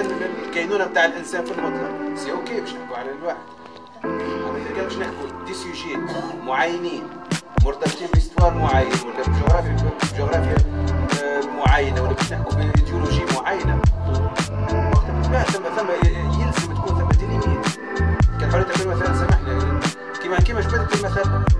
الإنسان الكينونة نتاع الإنسان في المطلق c'est OK باش نحكوا على الواحد. اما كان باش نحكوا des sujets معينين مرتبطين ب histoire معين ولا بجغرافيا بجغرافيا آه، معينة ولا باش نحكوا بإيديولوجي معينة. وقت ثم ثم يلزم تكون ثم des limites كان مثلا سامحنا كيما كيما جبدت المثل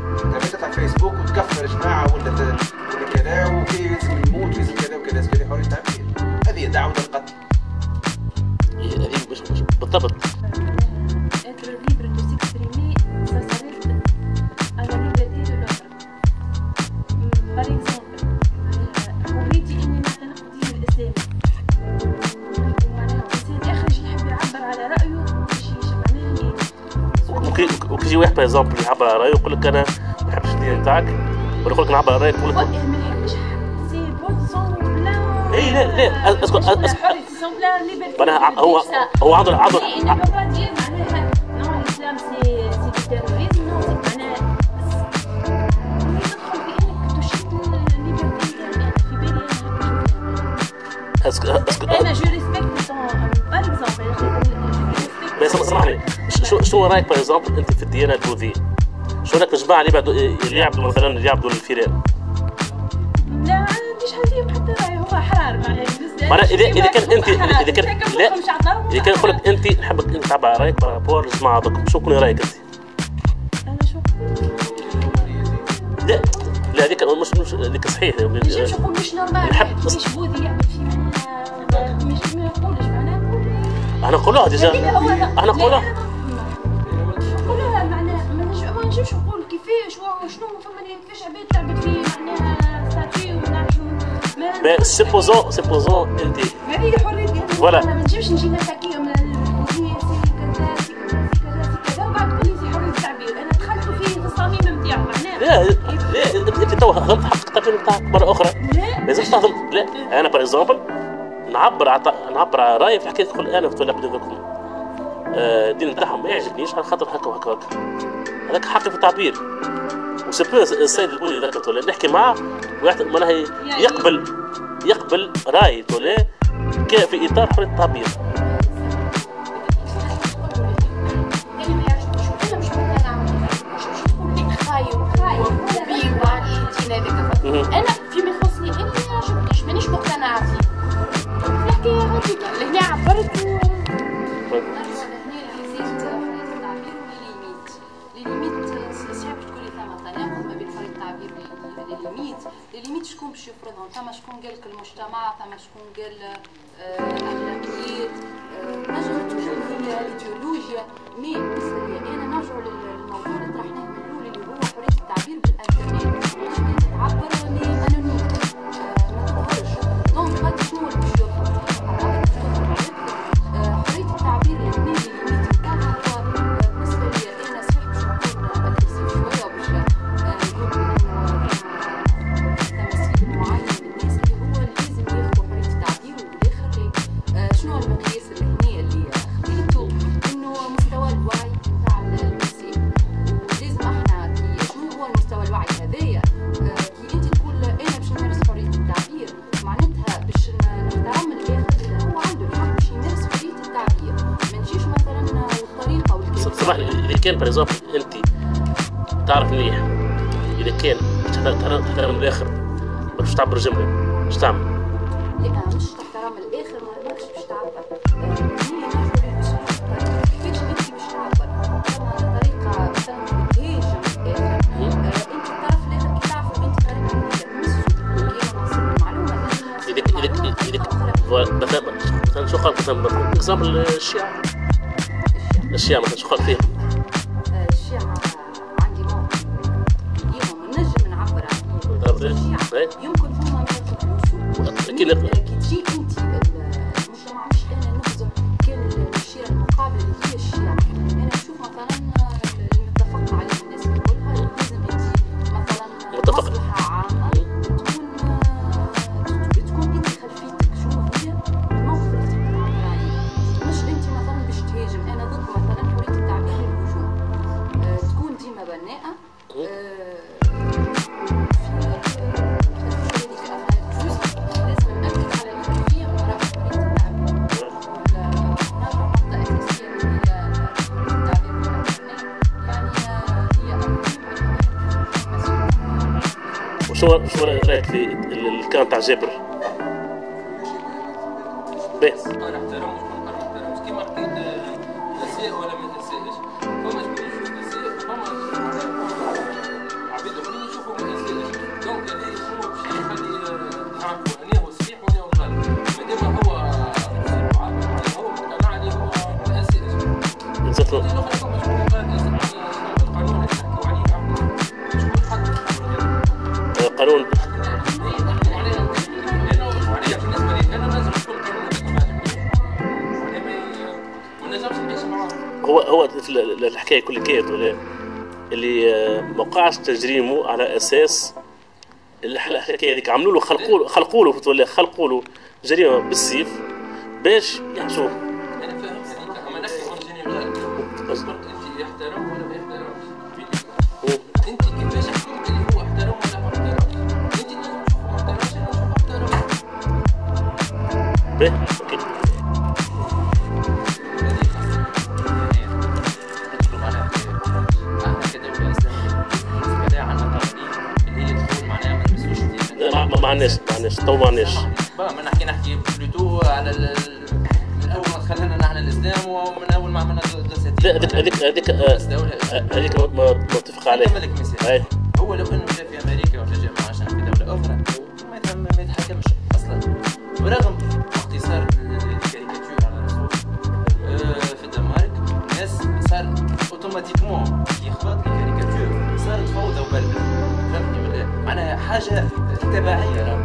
وكيجي واحد par exemple يعبر على رأيه ويقول لك أنا ما نحبش الدين نتاعك ولا يقول لك نعبر على رأيك يقول لك اي لا لا اسكت اسكت أنا هو هو عنده عنده اسكت اسكت أنا je respecte par exemple بس اسمعني شو رايك par exemple انت في الديانه البوذيه شو رايك الجماعه اللي اللي يعبدوا مثلا اللي يعبدوا الفيران لا ما عنديش حاجة حتى راي هو حرار معناها اذا اذا كان انت اذا كان لا اذا كان نقول لك انت نحبك انت تعبر على رايك par rapport الجماعه دوك شو يكون رايك انت؟ أنا شو لا لا هذيك مش مش هذيك صحيح مش نقول مش normal مش بوذي يعمل في مش ما نقولش معناها إحنا نقولوها déjà إحنا نقولوها supposons supposons انت هذه حريه voilà ما نجمش نجي نتاكيهم البوذيه c'est كذا كذا كذا وبعد تقول لي حريه التعبير أنا دخلت في الصميم نتاعو معناها لا لا انت تو هضمت حق التعبير نتاعك مره أخرى لا لازم تهضم لا أنا par exemple نعبر عط... نعبر على رايي في حكايه تقول أنا بدا لكم الدين نتاعهم ما يعجبنيش على خاطر هكا وهكا وهكا هذاك حقي في التعبير وسبو السيد البولي ذاك تولى نحكي معاه معناها يقبل يقبل راي تولى في اطار حريه التعبير limites شكون باش يفرضهم؟ ثم شكون قال لك المجتمع ثم شكون قال الأخلاقيات نجم تكون هي الايديولوجيا mais أنا نرجع للموضوع اللي طرحناه. exemple انت تعرف مليح اذا كان تحترم الآخر باش تعبر جمله باش تعمل لا مش تحترم الآخر ما ماكش باش تعبر مثلا شو قال مثلا exemple الشيعة الشيعة مثلا شو قال فيهم عنهم يمكن هما ما يقبلوش أكيد كي شو شو رايك في ال- الكلام تاع جابر؟ باهي الحكاية كل كانت ولا اللي آه، ما وقعش تجريمه على أساس الح- الحكاية هذيك عملوا له خلقوا له خلقوا له ولا خلقوا له جريمة بالسيف باش يحبسوه أنا فاهم نحكي اوريجينال غير قلت أنت يحترم ولا ما يحترمش أنت كيفاش حكمت اللي هو احترم ولا ما احترمش؟ أنت تشوفه ما احترمش أنا نشوفه احترم ما عندناش تو عندناش بقى ما نحكي نحكي plutôt على ال- من اول ما دخلنا نحن الاسلام ومن أول ما عملنا هذيك هذيك هذيك آه، هذيك. ما متفق عليه مثال هو لو إنه جاء في أمريكا ولا جاء معاشنا في دولة أخرى ما يتحكمش أصلا. ورغم حاجة تبعيه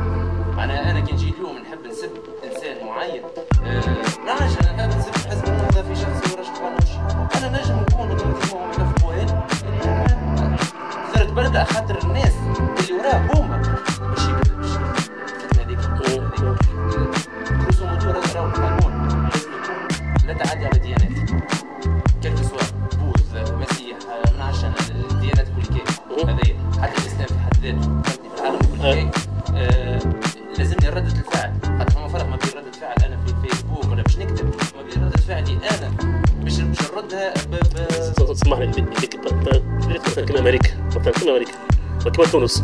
معناها أنا كي نجي اليوم نحب نسب إنسان معين. آه، نعرفش أنا نحب نسب حزب النهضه في شخصي ورشد قانونشي أنا نجم نكون اوتوماتيكمون ملف قوان اللي صارت بلبلة خاطر الناس اللي وراه هما. الفتنة هذيك. القانون لازم يكون لا تعدي على ديانات كيف سوا كما أمريكا. كما أمريكا. كما تونس.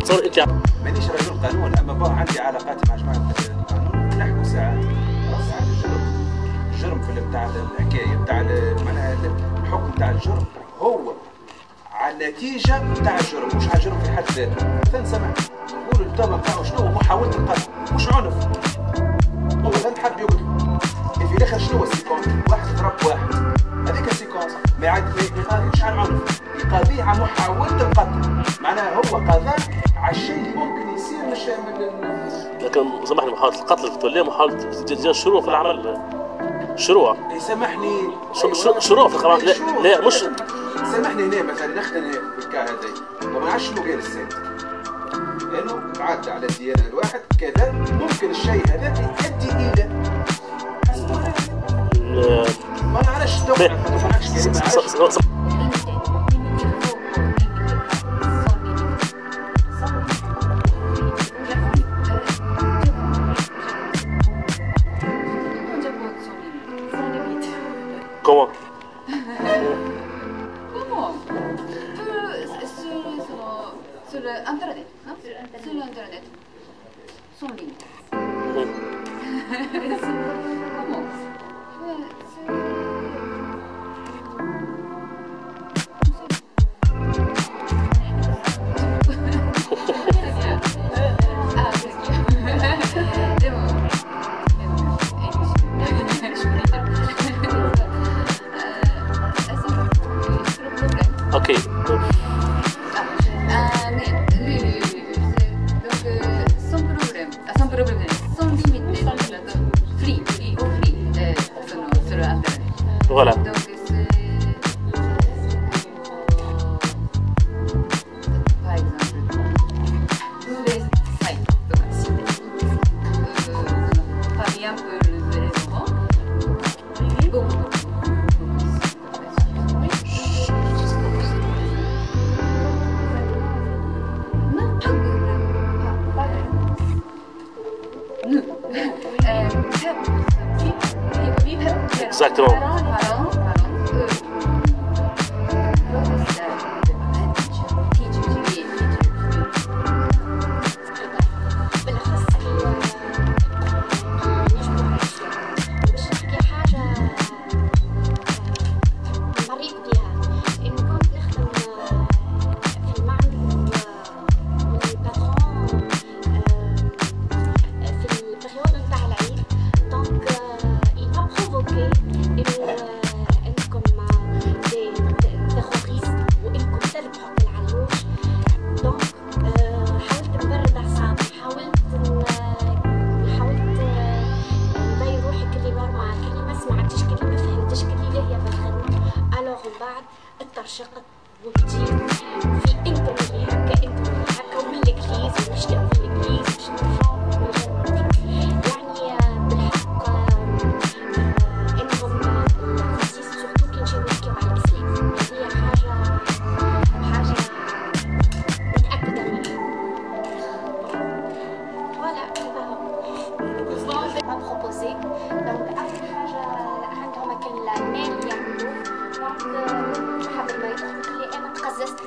تصور أنت مانيش رجل قانون أما عندي علاقات مع جماعة القانون. نحكوا ساعات الجرم. الجرم في بتاع الحكاية بتاع معناها الحكم بتاع الجرم هو. على النتيجة بتاع الجرم. مش على الجرم في حد ذاته. مثلا سمع نقول بتاعه شنو هو محاولة القتل. مش عنف. هو مثلا حب يقتل. في الآخر شنو هو ال séquence واحد ضرب واحد. هذيك السيكونس ما يعد ما يقاضيش على العنف يقاضيه على محاولة القتل. معناها هو قضاء على الشيء اللي ممكن يصير مش لكن سامحني محاولة القتل تولي محاولة جا شروع في العمل. شروع. شو- شروع في القانون. لا- لا، مش- سامحني هنا مثلا هنا في الكا هذا ما عادش شنو قال السيد؟ لأنه تعدى على الديانه الواحد كذا ممكن الشيء هذا يؤدي إلى でそそそ ¿Cómo? ¿Cómo? Tú, su, su, su, su, su, su, su, Trump. يعملوه. دونك حابب ما يدخل لي أنا تقززت